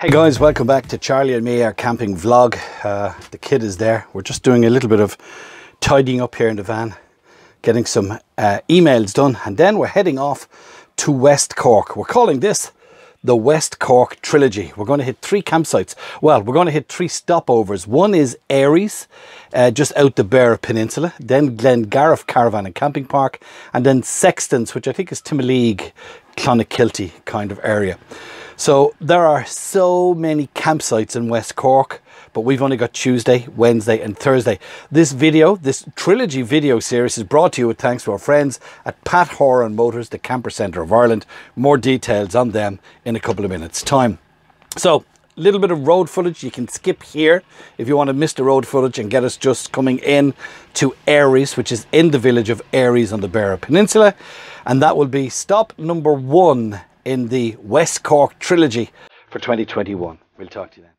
Hey guys, welcome back to Charlie and me, our camping vlog. Uh, the kid is there. We're just doing a little bit of tidying up here in the van, getting some uh, emails done, and then we're heading off to West Cork. We're calling this the West Cork Trilogy. We're going to hit three campsites. Well, we're going to hit three stopovers. One is Eyeries, uh, just out the Beara Peninsula, then Glengarriff Caravan and Camping Park, and then Sextons, which I think is Timoleague, Clonakilty kind of area. So there are so many campsites in West Cork, but we've only got Tuesday, Wednesday and Thursday. This video, this trilogy video series is brought to you with thanks to our friends at Pat Horan Motors, the camper centre of Ireland. More details on them in a couple of minutes time. So a little bit of road footage you can skip here if you want to miss the road footage and get us just coming in to Eyeries which is in the village of Eyeries on the Beara Peninsula and that will be stop number one in the West Cork trilogy for 2021. We'll talk to you then.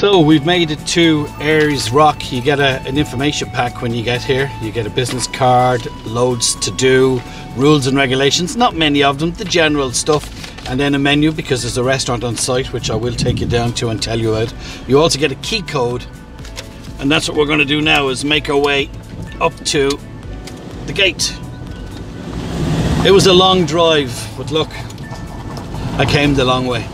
So we've made it to Eyeries Rock. You get a, an information pack when you get here. You get a business card, loads to do, rules and regulations, not many of them, the general stuff, and then a menu because there's a restaurant on site which I will take you down to and tell you about. You also get a key code, and that's what we're going to do now is make our way up to the gate. It was a long drive, but look, I came the long way.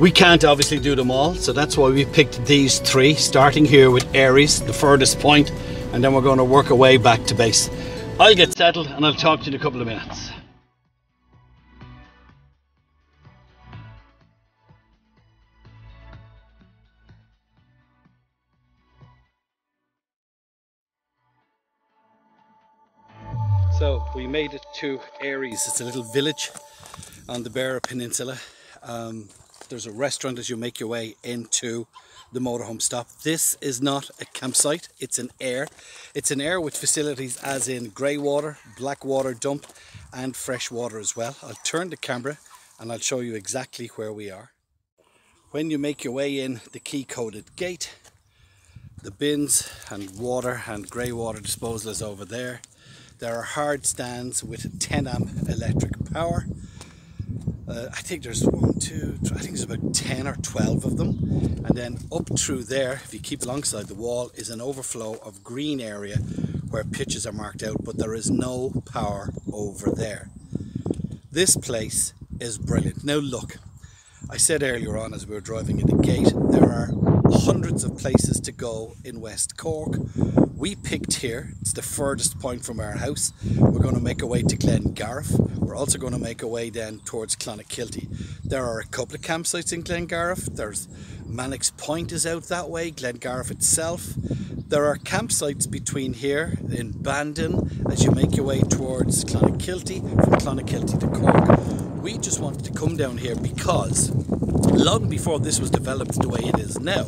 We can't obviously do them all, so that's why we picked these three, starting here with Eyeries, the furthest point, and then we're going to work our way back to base. I'll get settled and I'll talk to you in a couple of minutes. So we made it to Eyeries. It's a little village on the Beara Peninsula. Um, there's a restaurant as you make your way into the motorhome stop. This is not a campsite, it's an air. It's an air with facilities as in grey water, black water dump and fresh water as well. I'll turn the camera and I'll show you exactly where we are. When you make your way in the key coded gate, the bins and water and grey water disposal is over there. There are hard stands with 10 amp electric power uh, I think there's one, two, I think there's about 10 or 12 of them. And then up through there, if you keep alongside the wall, is an overflow of green area where pitches are marked out, but there is no power over there. This place is brilliant. Now look, I said earlier on as we were driving in the gate, there are hundreds of places to go in West Cork. We picked here, it's the furthest point from our house. We're going to make our way to Glengarriff. We're also going to make our way then towards Clonakilty. There are a couple of campsites in Glengarriff. There's Mannix Point is out that way, Glengarriff itself. There are campsites between here in Bandon as you make your way towards Clonakilty, from Clonakilty to Cork. We just wanted to come down here because long before this was developed the way it is now,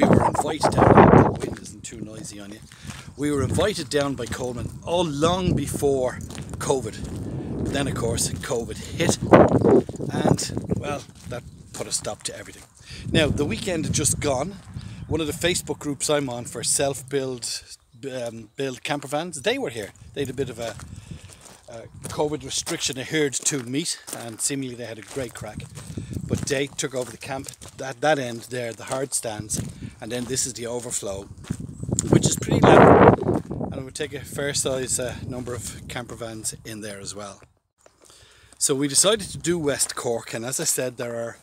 we were invited down. The wind isn't too on you. We were invited down by Coleman all long before COVID. But then, of course, COVID hit, and well, that put a stop to everything. Now, the weekend had just gone, one of the Facebook groups I'm on for self-build um, build camper vans, they were here. They had a bit of a, COVID restriction adhered to meet and seemingly they had a great crack. But they took over the camp, that, that end there, the hard stands, and then this is the overflow, which is pretty level. And would take a fair size uh, number of camper vans in there as well. So we decided to do West Cork and as I said there are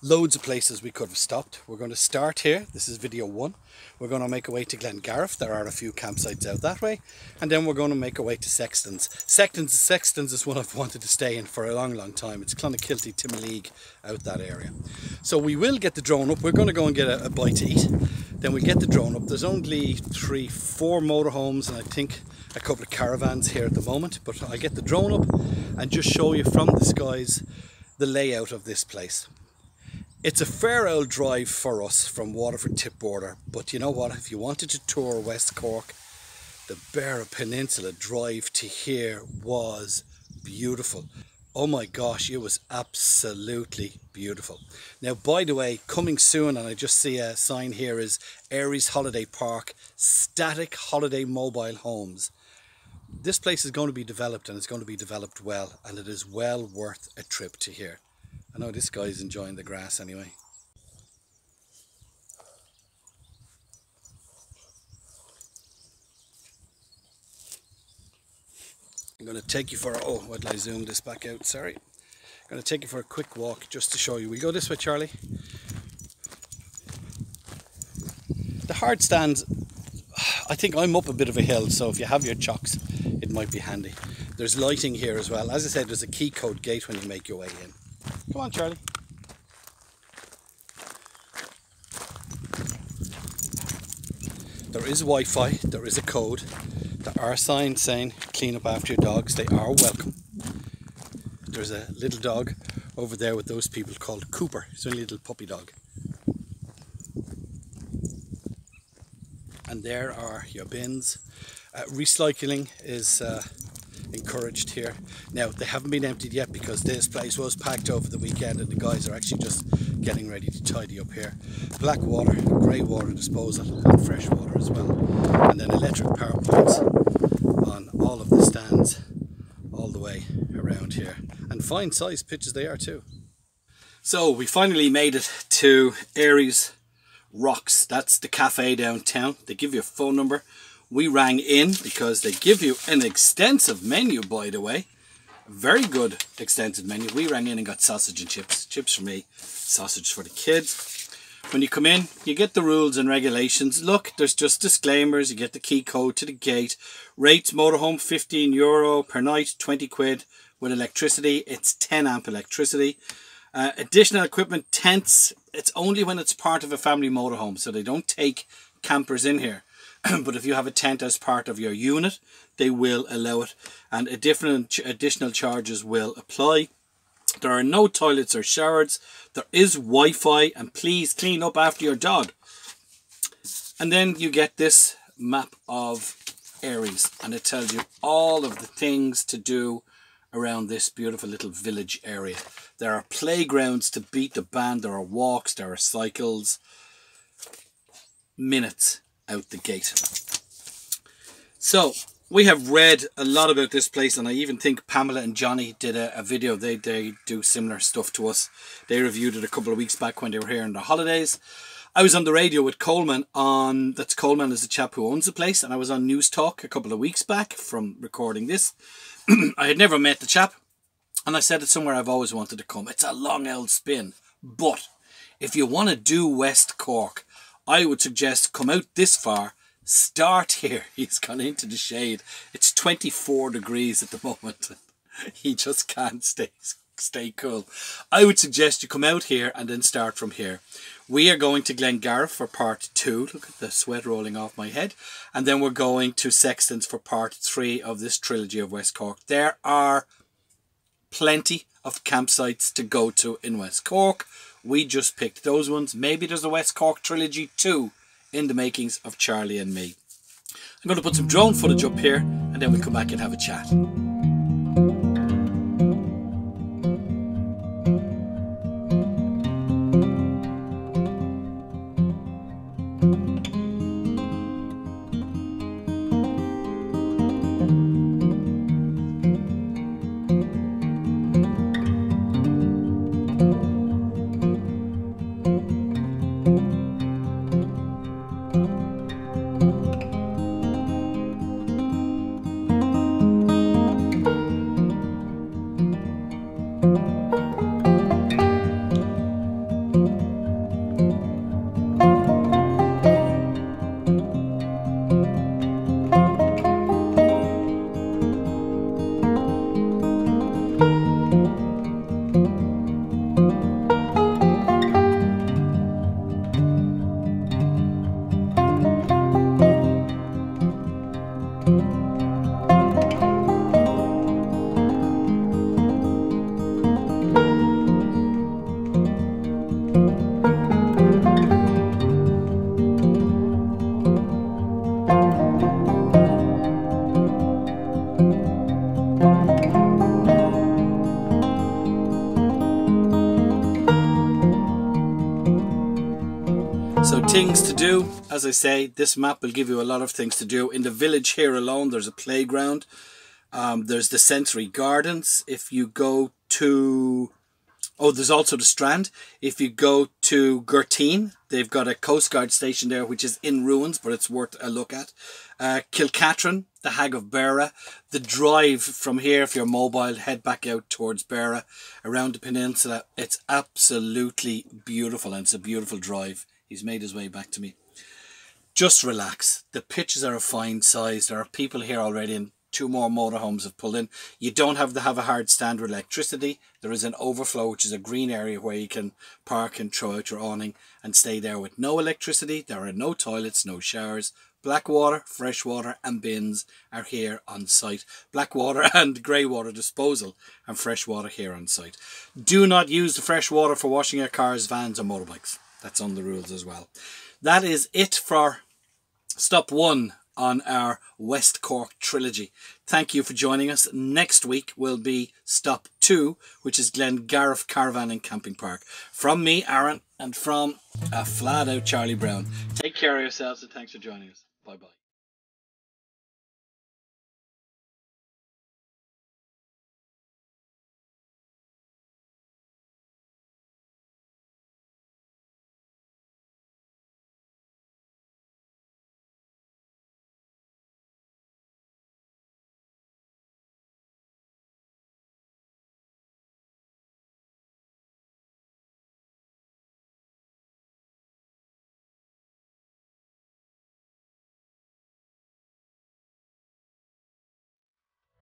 loads of places we could have stopped. We're going to start here. This is video one. We're going to make our way to Glengarriff. There are a few campsites out that way. And then we're going to make our way to Sextons. Sextons, Sextons is one I've wanted to stay in for a long, long time. It's Clonakilty, Timoleague, out that area. So we will get the drone up. We're going to go and get a, a bite to eat. Then we get the drone up. There's only three, four motorhomes and I think a couple of caravans here at the moment. But I get the drone up and just show you from the skies the layout of this place. It's a fair old drive for us from Waterford Tip Border, but you know what? If you wanted to tour West Cork, the Beara Peninsula drive to here was beautiful. Oh my gosh, it was absolutely beautiful. Now, by the way, coming soon, and I just see a sign here is Eyeries Holiday Park, static holiday mobile homes. This place is going to be developed and it's going to be developed well, and it is well worth a trip to here. I know this guy's enjoying the grass anyway. Going to take you for a, oh, why did I zoom this back out? Sorry. I'm going to take you for a quick walk just to show you. We go this way, Charlie. The hard stands, I think I'm up a bit of a hill, so if you have your chocks, it might be handy. There's lighting here as well. As I said, there's a key code gate when you make your way in. Come on, Charlie. There is Wi-Fi, there is a code. There are signs saying clean up after your dogs. They are welcome. There's a little dog over there with those people called Cooper. He's a little puppy dog. And there are your bins. Uh, recycling is uh, encouraged here. Now, they haven't been emptied yet because this place was packed over the weekend and the guys are actually just getting ready to tidy up here. Black water, grey water disposal and fresh water as well. And then electric power points on all of the stands all the way around here. And fine size pitches they are too. So we finally made it to Eyeries Rocks. That's the cafe downtown. They give you a phone number we rang in because they give you an extensive menu, by the way. Very good extensive menu. We rang in and got sausage and chips. Chips for me, sausage for the kids. When you come in, you get the rules and regulations. Look, there's just disclaimers. You get the key code to the gate. Rates motorhome 15 euro per night, 20 quid with electricity. It's 10 amp electricity. Uh, additional equipment, tents. It's only when it's part of a family motorhome, so they don't take campers in here. but if you have a tent as part of your unit, they will allow it and a different additional charges will apply. There are no toilets or showers. There is Wi-Fi and please clean up after your dog. And then you get this map of Eyeries and it tells you all of the things to do around this beautiful little village area. There are playgrounds to beat the band, there are walks, there are cycles, minutes out the gate. So we have read a lot about this place and I even think Pamela and Johnny did a, a, video. They, they do similar stuff to us. They reviewed it a couple of weeks back when they were here on their holidays. I was on the radio with Coleman on, that's Coleman is the chap who owns the place and I was on News Talk a couple of weeks back from recording this. I had never met the chap and I said it's somewhere I've always wanted to come. It's a long old spin, but if you want to do West Cork, I would suggest come out this far, start here. He's gone into the shade. It's 24 degrees at the moment. he just can't stay stay cool. I would suggest you come out here and then start from here. We are going to Glengarriff for part two. Look at the sweat rolling off my head. And then we're going to Sextons for part three of this trilogy of West Cork. There are plenty of campsites to go to in West Cork. We just picked those ones. Maybe there's a West Cork trilogy too in the makings of Charlie and me. I'm going to put some drone footage up here and then we'll come back and have a chat. Things to do, as I say, this map will give you a lot of things to do. In the village here alone, there's a playground. Um, there's the Sensory Gardens. If you go to... Oh, there's also the Strand. If you go to Gurteen, they've got a Coast Guard station there, which is in ruins, but it's worth a look at. Uh, Kilcatherine, the Hag of Beara. The drive from here, if you're mobile, head back out towards Beara, around the peninsula. It's absolutely beautiful, and it's a beautiful drive. He's made his way back to me. Just relax. The pitches are a fine size. There are people here already and two more motorhomes have pulled in. You don't have to have a hard stand with electricity. There is an overflow, which is a green area where you can park and throw out your awning and stay there with no electricity. There are no toilets, no showers. Black water, fresh water and bins are here on site. Black water and grey water disposal and fresh water here on site. Do not use the fresh water for washing your cars, vans or motorbikes. That's on the rules as well. That is it for stop one on our West Cork trilogy. Thank you for joining us. Next week will be stop two, which is Glengarriff Caravan and Camping Park. From me, Aaron, and from a flat out Charlie Brown. Take care of yourselves and thanks for joining us. Bye bye.